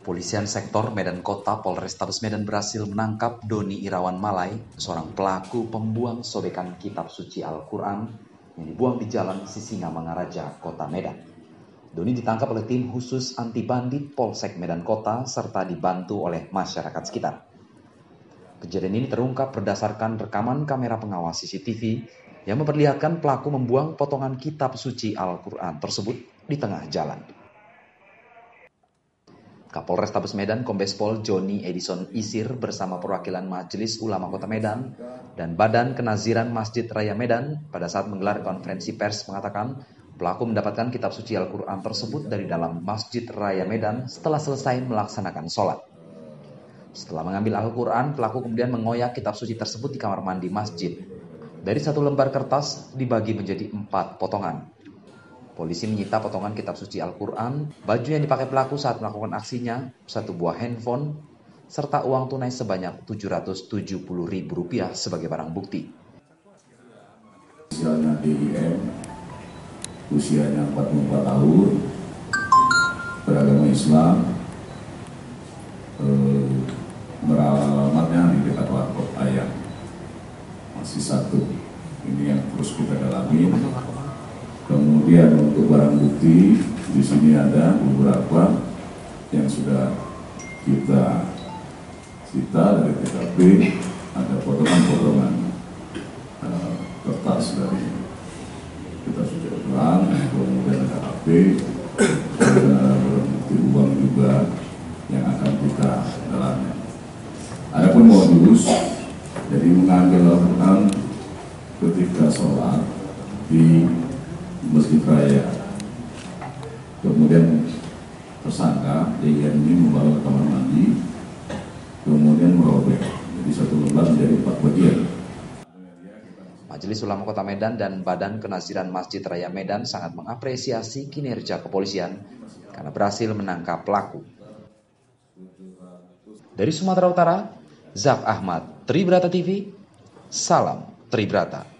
Polisian sektor Medan Kota Polrestabes Medan berhasil menangkap Doni Irawan Malai, seorang pelaku pembuang sobekan kitab suci Al-Quran yang dibuang di jalan Sisinga Mangaraja, Kota Medan. Doni ditangkap oleh tim khusus anti bandit Polsek Medan Kota serta dibantu oleh masyarakat sekitar. Kejadian ini terungkap berdasarkan rekaman kamera pengawas CCTV yang memperlihatkan pelaku membuang potongan kitab suci Al-Quran tersebut di tengah jalan. Kapolres Tabes Medan Kombes Pol Joni Edison Isir bersama perwakilan Majelis Ulama Kota Medan dan Badan Kenaziran Masjid Raya Medan pada saat menggelar konferensi pers mengatakan pelaku mendapatkan kitab suci Al-Quran tersebut dari dalam Masjid Raya Medan setelah selesai melaksanakan sholat. Setelah mengambil Al-Quran, pelaku kemudian mengoyak kitab suci tersebut di kamar mandi masjid. Dari satu lembar kertas dibagi menjadi empat potongan. Polisi menyita potongan kitab suci Al-Quran, baju yang dipakai pelaku saat melakukan aksinya, satu buah handphone, serta uang tunai sebanyak Rp770.000 sebagai barang bukti. Usianya DIM, usianya 44 tahun, beragama Islam, eh, meramatnya di dekat warkop ayam, masih satu. Ini yang terus kita dalami. Kemudian untuk barang bukti di sini ada beberapa yang sudah kita cita dari TKP ada potongan-potongan uh, kertas dari kita sudah ulang kemudian ada HP ada bukti uang juga yang akan kita dalami. Adapun modus jadi mengambil Al-Quran ketika sholat di Masjid Raya. Kemudian tersangka DIN ini membawa ke kamar mandi, kemudian merobek. Jadi satu lembar menjadi empat bagian. Majelis Ulama Kota Medan dan Badan Kenaziran Masjid Raya Medan sangat mengapresiasi kinerja kepolisian karena berhasil menangkap pelaku. Dari Sumatera Utara, Zaf Ahmad, Tribrata TV, Salam Tribrata.